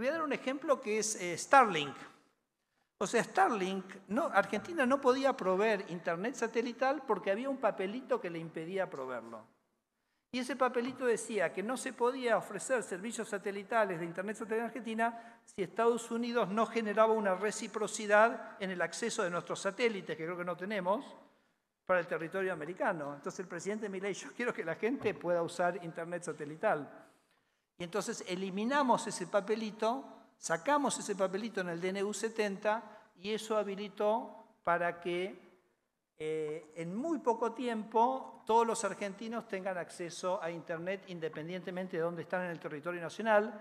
Voy a dar un ejemplo que es eh, Starlink. O sea, Starlink, no, Argentina no podía proveer internet satelital porque había un papelito que le impedía proveerlo. Y ese papelito decía que no se podía ofrecer servicios satelitales de internet satelital en Argentina si Estados Unidos no generaba una reciprocidad en el acceso de nuestros satélites, que creo que no tenemos, para el territorio americano. Entonces el presidente Milei, yo quiero que la gente pueda usar internet satelital. Y entonces eliminamos ese papelito Sacamos ese papelito en el DNU 70 y eso habilitó para que eh, en muy poco tiempo todos los argentinos tengan acceso a Internet independientemente de dónde están en el territorio nacional.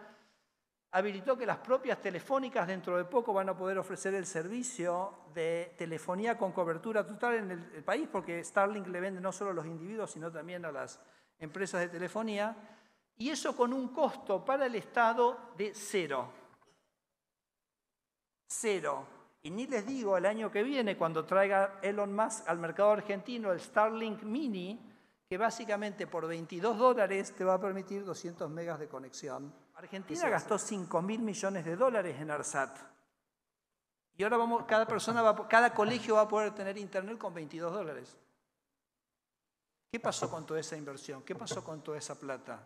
Habilitó que las propias telefónicas dentro de poco van a poder ofrecer el servicio de telefonía con cobertura total en el país, porque Starlink le vende no solo a los individuos, sino también a las empresas de telefonía, y eso con un costo para el Estado de cero cero. Y ni les digo el año que viene, cuando traiga Elon Musk al mercado argentino el Starlink Mini, que básicamente por 22 dólares te va a permitir 200 megas de conexión. Argentina gastó 5 mil millones de dólares en ARSAT. Y ahora vamos, cada persona, va, cada colegio va a poder tener internet con 22 dólares. ¿Qué pasó con toda esa inversión? ¿Qué pasó con toda esa plata?